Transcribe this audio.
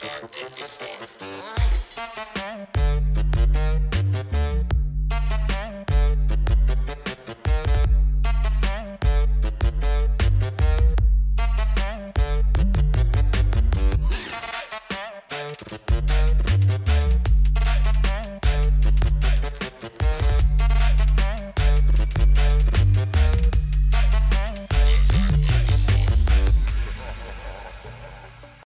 Take the stand.